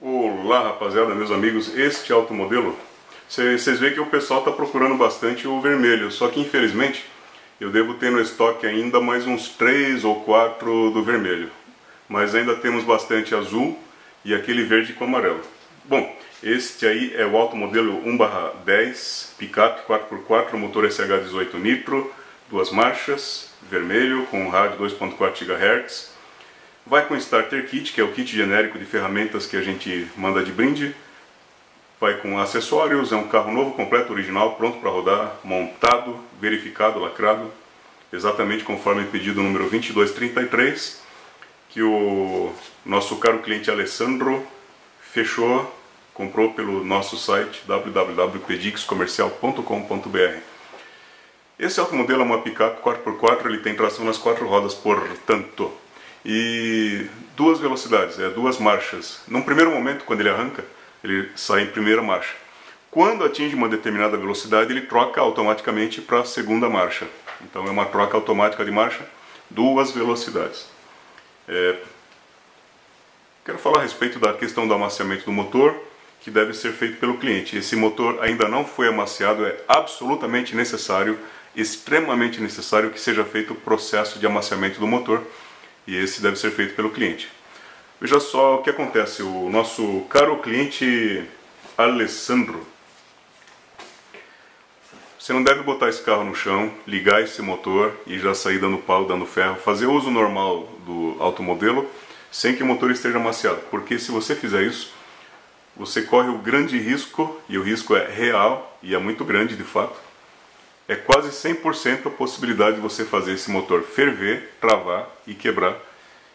Olá rapaziada, meus amigos, este automodelo, vocês veem que o pessoal está procurando bastante o vermelho, só que infelizmente eu devo ter no estoque ainda mais uns 3 ou 4 do vermelho, mas ainda temos bastante azul e aquele verde com amarelo. Bom, este aí é o automodelo 1/10, picape 4x4, motor SH18 nitro, duas marchas, vermelho com rádio 2.4 GHz, Vai com Starter Kit, que é o kit genérico de ferramentas que a gente manda de brinde. Vai com acessórios, é um carro novo, completo, original, pronto para rodar, montado, verificado, lacrado, exatamente conforme pedido número 2233, que o nosso caro cliente Alessandro fechou, comprou pelo nosso site www.pedixcomercial.com.br. Esse automodelo é uma picape 4x4, ele tem tração nas quatro rodas, portanto, e duas velocidades, é, duas marchas. Num primeiro momento, quando ele arranca, ele sai em primeira marcha. Quando atinge uma determinada velocidade, ele troca automaticamente para a segunda marcha. Então é uma troca automática de marcha, duas velocidades. É... Quero falar a respeito da questão do amaciamento do motor, que deve ser feito pelo cliente. Esse motor ainda não foi amaciado, é absolutamente necessário, extremamente necessário que seja feito o processo de amaciamento do motor e esse deve ser feito pelo cliente. Veja só o que acontece, o nosso caro cliente Alessandro, você não deve botar esse carro no chão, ligar esse motor e já sair dando pau, dando ferro, fazer uso normal do automodelo sem que o motor esteja amaciado, porque se você fizer isso, você corre o grande risco, e o risco é real e é muito grande de fato, é quase 100% a possibilidade de você fazer esse motor ferver, travar e quebrar.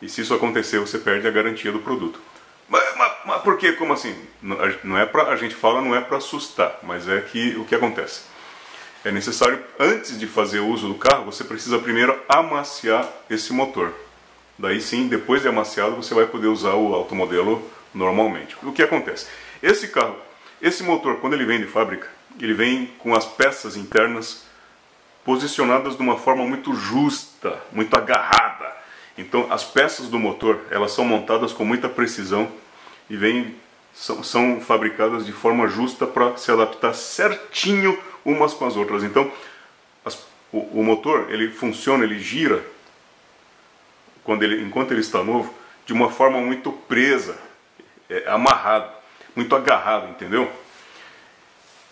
E se isso acontecer, você perde a garantia do produto. Mas, mas, mas por que? Como assim? Não é para a gente fala não é para assustar, mas é que o que acontece é necessário antes de fazer uso do carro, você precisa primeiro amaciar esse motor. Daí sim, depois de amaciado, você vai poder usar o automodelo normalmente. O que acontece? Esse carro, esse motor, quando ele vem de fábrica, ele vem com as peças internas posicionadas de uma forma muito justa, muito agarrada. Então as peças do motor elas são montadas com muita precisão e vem, são, são fabricadas de forma justa para se adaptar certinho umas com as outras. Então as, o, o, motor ele funciona, ele gira quando ele, enquanto ele está novo de uma forma muito presa, é, amarrado, muito agarrado, entendeu?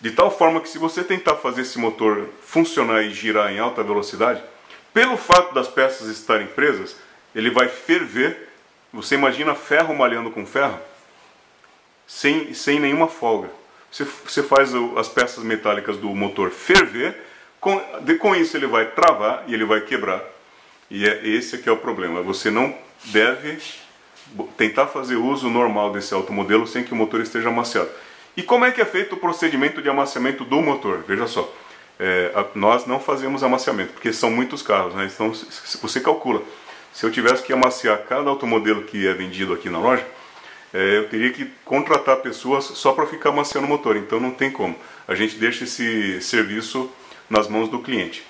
De tal forma que se você tentar fazer esse motor funcionar e girar em alta velocidade, pelo fato das peças estarem presas, ele vai ferver. Você imagina ferro malhando com ferro? Sem, sem nenhuma folga. Você, você faz as peças metálicas do motor ferver, com, de, com isso ele vai travar e ele vai quebrar. E é esse que é o problema. Você não deve tentar fazer uso normal desse automodelo sem que o motor esteja amaciado. E como é que é feito o procedimento de amaciamento do motor? Veja só, é, a, nós não fazemos amaciamento, porque são muitos carros, né? então você calcula. Se eu tivesse que amaciar cada automodelo que é vendido aqui na loja, é, eu teria que contratar pessoas só para ficar amaciando o motor, então não tem como. A gente deixa esse serviço nas mãos do cliente.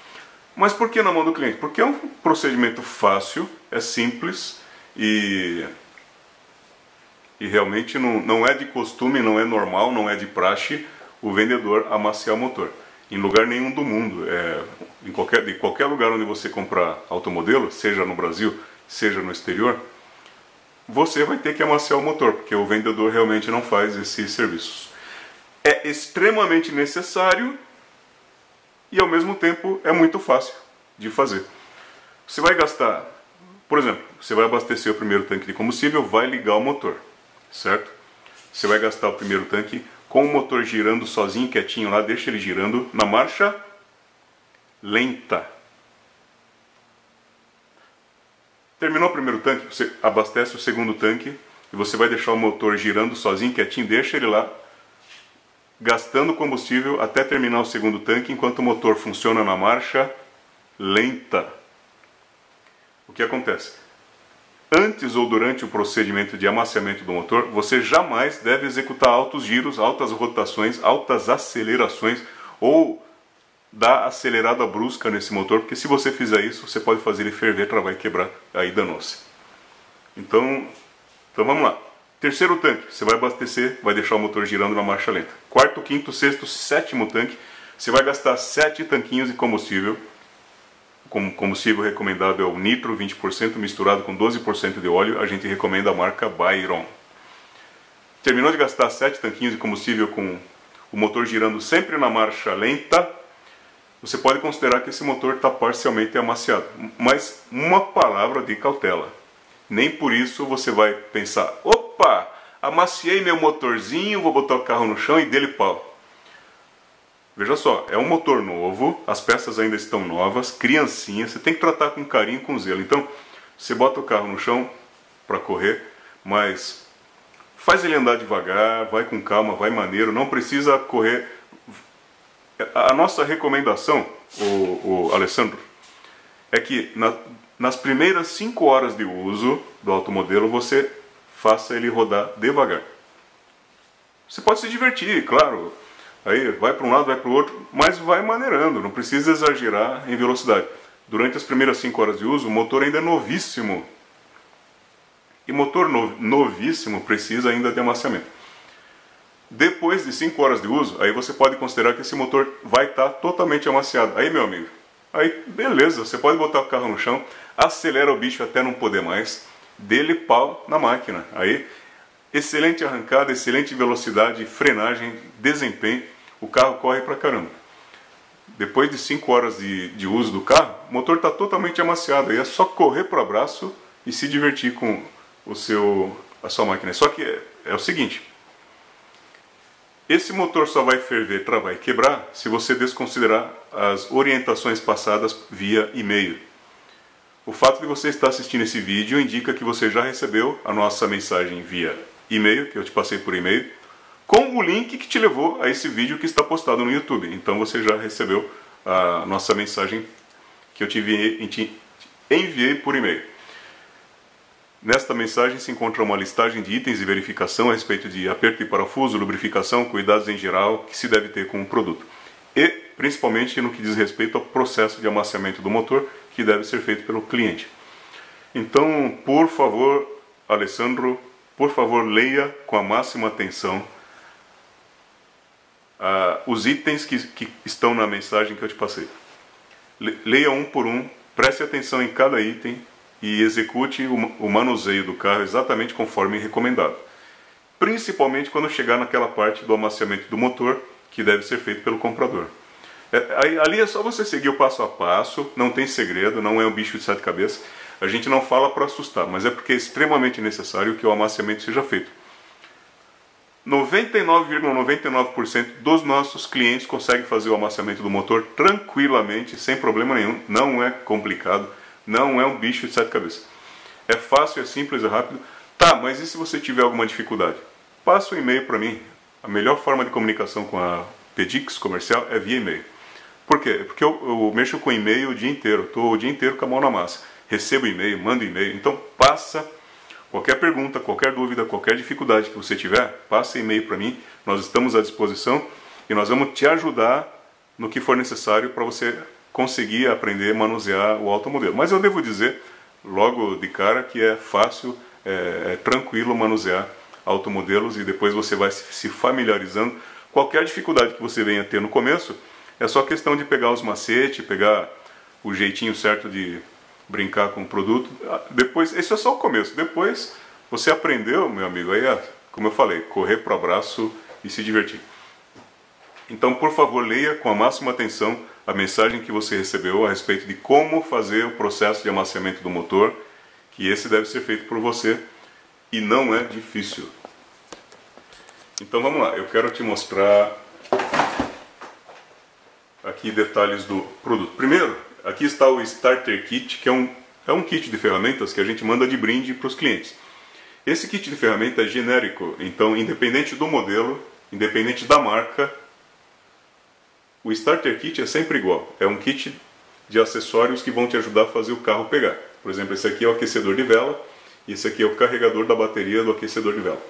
Mas por que na mão do cliente? Porque é um procedimento fácil, é simples e e realmente não, não é de costume, não é normal, não é de praxe o vendedor amaciar o motor. Em lugar nenhum do mundo, é, em qualquer, de qualquer lugar onde você comprar automodelo, seja no Brasil, seja no exterior, você vai ter que amaciar o motor, porque o vendedor realmente não faz esses serviços. É extremamente necessário e ao mesmo tempo é muito fácil de fazer. Você vai gastar, por exemplo, você vai abastecer o primeiro tanque de combustível, vai ligar o motor certo? Você vai gastar o primeiro tanque com o motor girando sozinho, quietinho lá, deixa ele girando na marcha lenta. Terminou o primeiro tanque, você abastece o segundo tanque e você vai deixar o motor girando sozinho, quietinho, deixa ele lá, gastando combustível até terminar o segundo tanque, enquanto o motor funciona na marcha lenta. O que acontece? Antes ou durante o procedimento de amaciamento do motor, você jamais deve executar altos giros, altas rotações, altas acelerações ou dar acelerada brusca nesse motor, porque se você fizer isso, você pode fazer ele ferver, travar e quebrar, aí danou-se. Então, então vamos lá. Terceiro tanque, você vai abastecer, vai deixar o motor girando na marcha lenta. Quarto, quinto, sexto, sétimo tanque, você vai gastar sete tanquinhos de combustível. O combustível recomendado é o nitro, 20% misturado com 12% de óleo. A gente recomenda a marca Byron. Terminou de gastar sete tanquinhos de combustível com o motor girando sempre na marcha lenta, você pode considerar que esse motor está parcialmente amaciado. Mas uma palavra de cautela. Nem por isso você vai pensar, opa, amaciei meu motorzinho, vou botar o carro no chão e dele pau. Veja só, é um motor novo, as peças ainda estão novas, criancinha, você tem que tratar com carinho, com zelo. Então, você bota o carro no chão para correr, mas Faz ele andar devagar, vai com calma, vai maneiro, não precisa correr. A nossa recomendação, o, o Alessandro, é que na, nas primeiras 5 horas de uso do automodelo você faça ele rodar devagar. Você pode se divertir, claro. Aí vai para um lado, vai para o outro, mas vai maneirando, não precisa exagerar em velocidade. Durante as primeiras 5 horas de uso, o motor ainda é novíssimo e motor novíssimo precisa ainda de amaciamento. Depois de 5 horas de uso, aí você pode considerar que esse motor vai estar tá totalmente amaciado. Aí, meu amigo, aí beleza, você pode botar o carro no chão, acelera o bicho até não poder mais, dele pau na máquina. Aí, excelente arrancada, excelente velocidade, frenagem, desempenho, o carro corre pra caramba. Depois de 5 horas de, de uso do carro, o motor está totalmente amaciado. Aí é só correr para o abraço e se divertir com, o seu, a sua máquina. Só que é, é o seguinte: esse motor só vai ferver, travar e quebrar se você desconsiderar as orientações passadas via e-mail. O fato de você estar assistindo esse vídeo indica que você já recebeu a nossa mensagem via e-mail, que eu te passei por e-mail, com o link que te levou a esse vídeo que está postado no YouTube. Então você já recebeu a nossa mensagem que eu te enviei, te enviei por e-mail. Nesta mensagem se encontra uma listagem de itens de verificação a respeito de aperto de parafuso, lubrificação, cuidados em geral que se deve ter com o produto. E, principalmente, no que diz respeito ao processo de amaciamento do motor, que deve ser feito pelo cliente. Então, por favor, Alessandro, por favor, leia com a máxima atenção uh, os itens que, que estão na mensagem que eu te passei. Leia um por um, preste atenção em cada item e execute o manuseio do carro exatamente conforme recomendado. Principalmente quando chegar naquela parte do amaciamento do motor, que deve ser feito pelo comprador. É, ali é só você seguir o passo a passo, não tem segredo, não é um bicho de sete cabeças. A gente não fala para assustar, mas é porque é extremamente necessário que o amaciamento seja feito. 99,99% ,99 dos nossos clientes conseguem fazer o amaciamento do motor tranquilamente, sem problema nenhum, não é complicado. Não é um bicho de sete cabeças. É fácil, é simples, é rápido. Tá, mas e se você tiver alguma dificuldade? Passa um e-mail para mim. A melhor forma de comunicação com a Pedix comercial é via e-mail. Por quê? Porque eu, eu mexo com e-mail o dia inteiro. Estou o dia inteiro com a mão na massa. Recebo e-mail, mando e-mail. Então passa qualquer pergunta, qualquer dúvida, qualquer dificuldade que você tiver, passa e-mail para mim. Nós estamos à disposição e nós vamos te ajudar no que for necessário para você conseguir aprender a manusear o automodelo. Mas eu devo dizer, logo de cara, que é fácil, é, é tranquilo manusear automodelos e depois você vai se familiarizando. Qualquer dificuldade que você venha ter no começo, é só questão de pegar os macetes, pegar o jeitinho certo de brincar com o produto. Depois, esse é só o começo. Depois você aprendeu, meu amigo, aí é, como eu falei, correr para o abraço e se divertir. Então, por favor, leia com a máxima atenção a mensagem que você recebeu a respeito de como fazer o processo de amaciamento do motor, que esse deve ser feito por você e não é difícil. Então vamos lá, eu quero te mostrar aqui detalhes do produto. Primeiro, aqui está o Starter Kit, que é um, é um kit de ferramentas que a gente manda de brinde para os clientes. Esse kit de ferramenta é genérico, então independente do modelo, independente da marca, o Starter Kit é sempre igual. É um kit de acessórios que vão te ajudar a fazer o carro pegar. Por exemplo, esse aqui é o aquecedor de vela e esse aqui é o carregador da bateria do aquecedor de vela.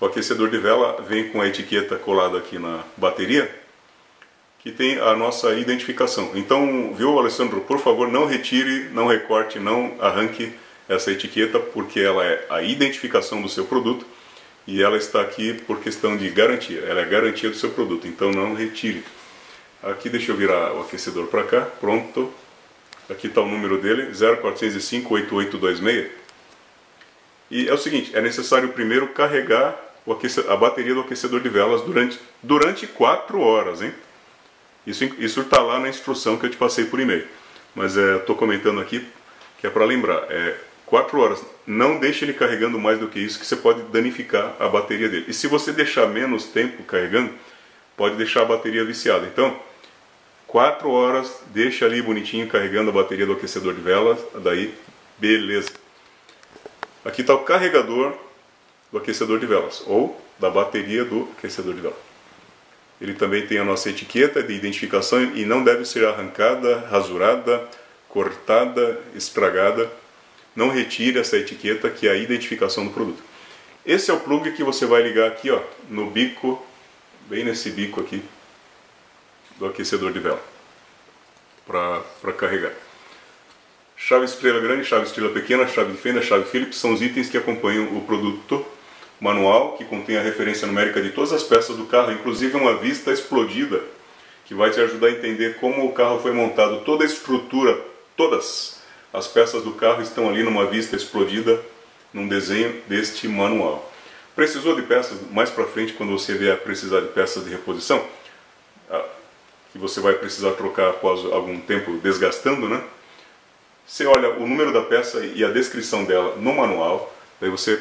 O aquecedor de vela vem com a etiqueta colada aqui na bateria, que tem a nossa identificação. Então, viu, Alessandro, por favor, não retire, não recorte, não arranque essa etiqueta, porque ela é a identificação do seu produto e ela está aqui por questão de garantia. Ela é garantia do seu produto, então não retire. Aqui deixa eu virar o aquecedor para cá, pronto. Aqui está o número dele, 0405 8826. E é o seguinte, é necessário primeiro carregar a bateria do aquecedor de velas durante, durante 4 horas, hein? Isso está lá na instrução que eu te passei por e-mail. Mas estou é, comentando aqui que é para lembrar. É 4 horas. Não deixe ele carregando mais do que isso, que você pode danificar a bateria dele. E se você deixar menos tempo carregando, pode deixar a bateria viciada. Então, 4 horas, deixa ali bonitinho carregando a bateria do aquecedor de velas. Daí, beleza. Aqui está o carregador do aquecedor de velas, ou da bateria do aquecedor de velas. Ele também tem a nossa etiqueta de identificação e não deve ser arrancada, rasurada, cortada, estragada. Não retire essa etiqueta que é a identificação do produto. Esse é o plug que você vai ligar aqui ó, no bico, bem nesse bico aqui do aquecedor de vela para carregar. Chave estrela grande, chave estrela pequena, chave de fenda, chave Phillips são os itens que acompanham o produto manual que contém a referência numérica de todas as peças do carro, inclusive uma vista explodida, que vai te ajudar a entender como o carro foi montado, toda a estrutura, todas as peças do carro estão ali numa vista explodida, num desenho deste manual. Precisou de peças mais para frente, quando você vier precisar de peças de reposição, ah, que você vai precisar trocar após algum tempo desgastando, né? Você olha o número da peça e a descrição dela no manual, daí você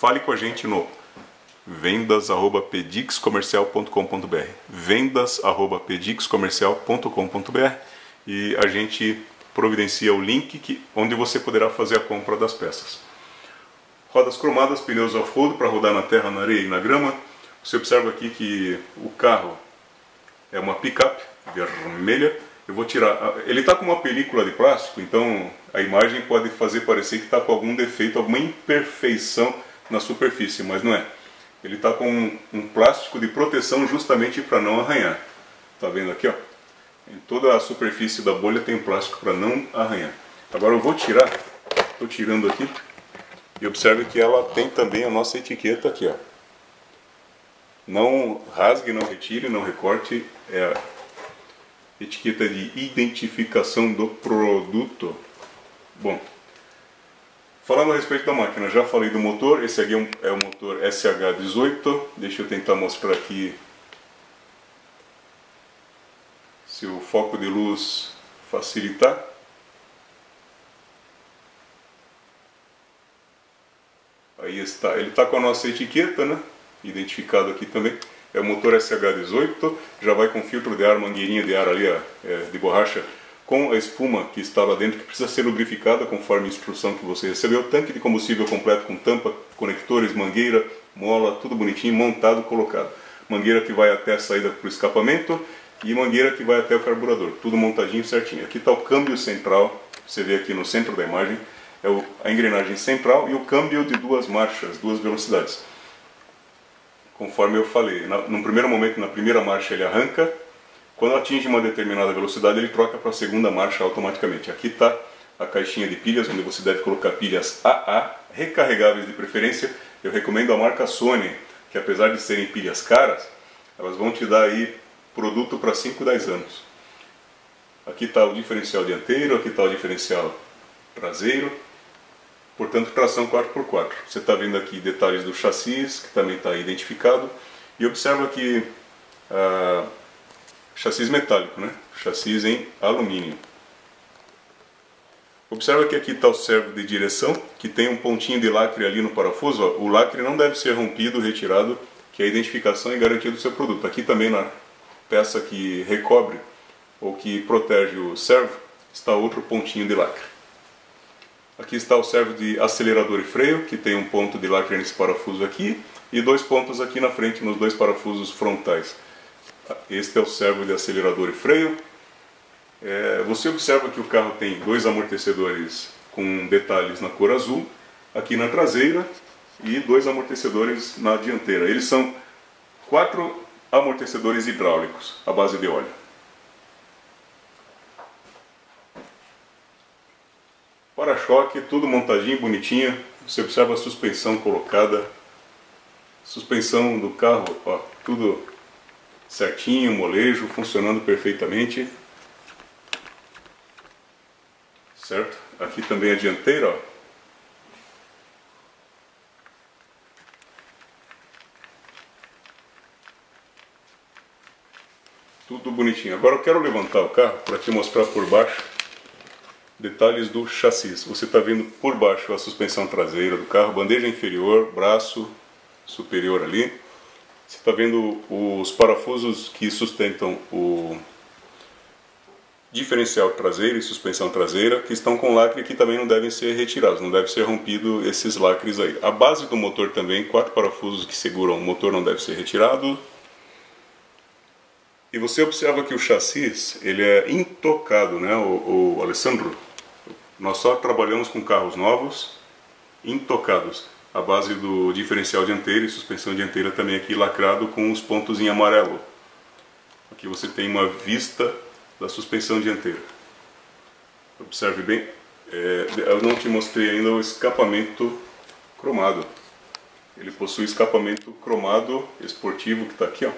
fale com a gente no vendas@pedixcomercial.com.br, vendas@pedixcomercial.com.br e a gente providencia o link que, onde você poderá fazer a compra das peças. Rodas cromadas, pneus off-road para rodar na terra, na areia e na grama. Você observa aqui que o carro é uma picape vermelha. Eu vou tirar. Ele está com uma película de plástico, então a imagem pode fazer parecer que está com algum defeito, alguma imperfeição na superfície, mas não é. Ele está com um, plástico de proteção justamente para não arranhar. Tá vendo aqui, ó? Em toda a superfície da bolha tem plástico para não arranhar. Agora eu vou tirar, estou tirando aqui, e observe que ela tem também a nossa etiqueta aqui, ó. Não rasgue, não retire, não recorte, é a etiqueta de identificação do produto. Bom, Falando a respeito da máquina, já falei do motor, esse aqui é, um, é o motor SH18, deixa eu tentar mostrar aqui se o foco de luz facilitar. Aí está, ele está com a nossa etiqueta, né? identificado aqui também. É o motor SH18, já vai com filtro de ar, mangueirinha de ar ali, ó, é, de borracha com a espuma que está lá dentro, que precisa ser lubrificada conforme a instrução que você recebeu. Tanque de combustível completo com tampa, conectores, mangueira, mola, tudo bonitinho, montado, colocado. Mangueira que vai até a saída para o escapamento e mangueira que vai até o carburador. Tudo montadinho certinho. Aqui está o câmbio central, você vê aqui no centro da imagem, é a engrenagem central e o câmbio de duas marchas, duas velocidades. Conforme eu falei, no primeiro momento, na primeira marcha ele arranca, quando atinge uma determinada velocidade, ele troca para a segunda marcha automaticamente. Aqui está a caixinha de pilhas, onde você deve colocar pilhas AA, recarregáveis de preferência. Eu recomendo a marca Sony, que apesar de serem pilhas caras, elas vão te dar aí produto para 5, 10 anos. Aqui está o diferencial dianteiro, aqui está o diferencial traseiro, portanto tração 4x4. Você está vendo aqui detalhes do chassi, que também está identificado, e observa que ah, chassis metálico, né? chassis em alumínio. Observa que aqui está o servo de direção, que tem um pontinho de lacre ali no parafuso. Ó. O lacre não deve ser rompido, retirado, que é a identificação e garantia do seu produto. Aqui também na peça que recobre ou que protege o servo, está outro pontinho de lacre. Aqui está o servo de acelerador e freio, que tem um ponto de lacre nesse parafuso aqui, e dois pontos aqui na frente, nos dois parafusos frontais. Este é o servo de acelerador e freio. É, você observa que o carro tem dois amortecedores com detalhes na cor azul, aqui na traseira, e dois amortecedores na dianteira. Eles são quatro amortecedores hidráulicos à base de óleo. Para-choque, tudo montadinho, bonitinho. Você observa a suspensão colocada Suspensão do carro, ó, tudo certinho, molejo, funcionando perfeitamente. Certo? Aqui também a dianteira, ó. Tudo bonitinho. Agora eu quero levantar o carro para te mostrar por baixo detalhes do chassi. Você está vendo por baixo a suspensão traseira do carro, bandeja inferior, braço superior ali. Você está vendo os parafusos que sustentam o diferencial traseiro e suspensão traseira, que estão com lacre que também não devem ser retirados, não deve ser rompido esses lacres aí. A base do motor também, quatro parafusos que seguram o motor não deve ser retirado. E você observa que o chassi ele é intocado, né, o, o Alessandro? Nós só trabalhamos com carros novos, intocados. A base do diferencial dianteiro e suspensão dianteira também aqui lacrado com os pontos em amarelo. Aqui você tem uma vista da suspensão dianteira. Observe bem, é, eu não te mostrei ainda o escapamento cromado. Ele possui escapamento cromado esportivo que está aqui, ó,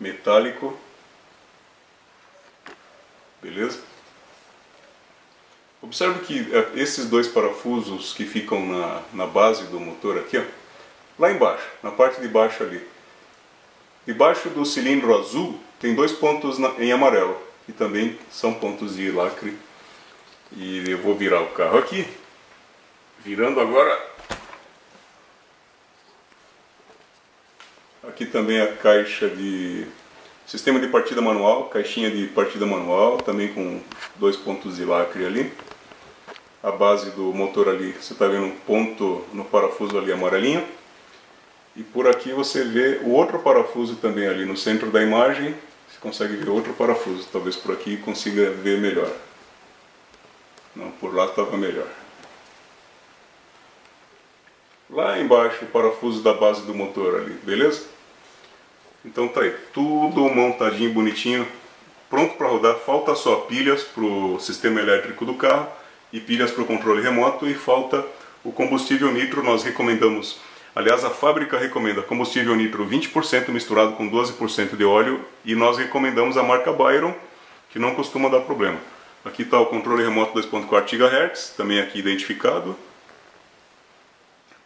metálico, beleza? Observe que é, esses dois parafusos que ficam na, na base do motor aqui, ó, lá embaixo, na parte de baixo ali. Debaixo do cilindro azul tem dois pontos na, em amarelo, que também são pontos de lacre. E eu vou virar o carro aqui. Virando agora. Aqui também a caixa de sistema de partida manual, caixinha de partida manual, também com dois pontos de lacre ali a base do motor ali, você está vendo um ponto no parafuso ali amarelinho. E por aqui você vê o outro parafuso também ali no centro da imagem. Você consegue ver outro parafuso, talvez por aqui consiga ver melhor. Não, por lá estava melhor. Lá embaixo o parafuso da base do motor ali, beleza? Então tá aí, tudo montadinho, bonitinho, pronto para rodar. Falta só pilhas para o sistema elétrico do carro e pilhas para o controle remoto e falta o combustível nitro, nós recomendamos, aliás a fábrica recomenda combustível nitro 20% misturado com 12% de óleo e nós recomendamos a marca Byron, que não costuma dar problema. Aqui está o controle remoto 2.4 GHz, também aqui identificado,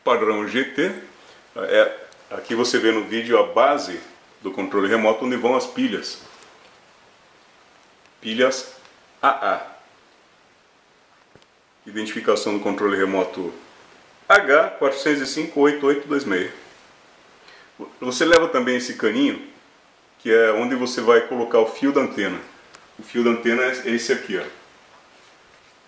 padrão GT, é, aqui você vê no vídeo a base do controle remoto onde vão as pilhas, pilhas AA identificação do controle remoto H405-8826. Você leva também esse caninho, que é onde você vai colocar o fio da antena. O fio da antena é esse aqui, ó.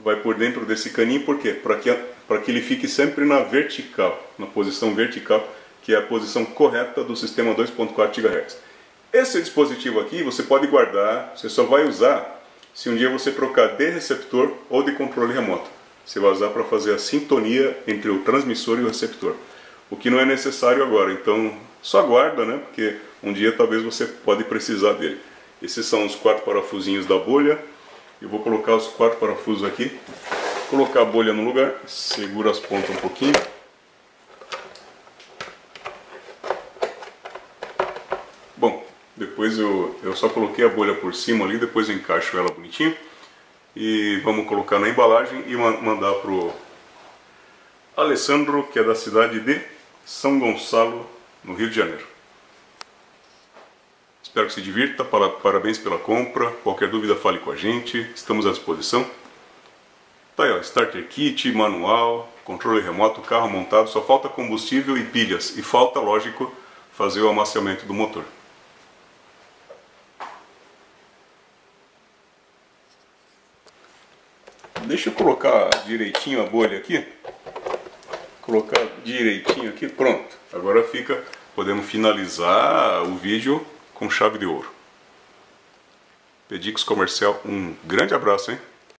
Vai por dentro desse caninho, por quê? Para que, que ele fique sempre na vertical, na posição vertical, que é a posição correta do sistema 2.4 GHz. Esse dispositivo aqui você pode guardar, você só vai usar se um dia você trocar de receptor ou de controle remoto você vai usar para fazer a sintonia entre o transmissor e o receptor. O que não é necessário agora, então só aguarda, né? Porque um dia talvez você pode precisar dele. Esses são os quatro parafusinhos da bolha. Eu vou colocar os quatro parafusos aqui. Colocar a bolha no lugar, segura as pontas um pouquinho. Bom, depois eu, eu só coloquei a bolha por cima ali, depois eu encaixo ela bonitinho e vamos colocar na embalagem e mandar para o Alessandro, que é da cidade de São Gonçalo, no Rio de Janeiro. Espero que se divirta, parabéns pela compra, qualquer dúvida fale com a gente, estamos à disposição. Tá aí, ó, starter kit, manual, controle remoto, carro montado, só falta combustível e pilhas, e falta, lógico, fazer o amaciamento do motor. Deixa eu colocar direitinho a bolha aqui. Colocar direitinho aqui, pronto. Agora fica, podemos finalizar o vídeo com chave de ouro. Pedix Comercial, um grande abraço, hein?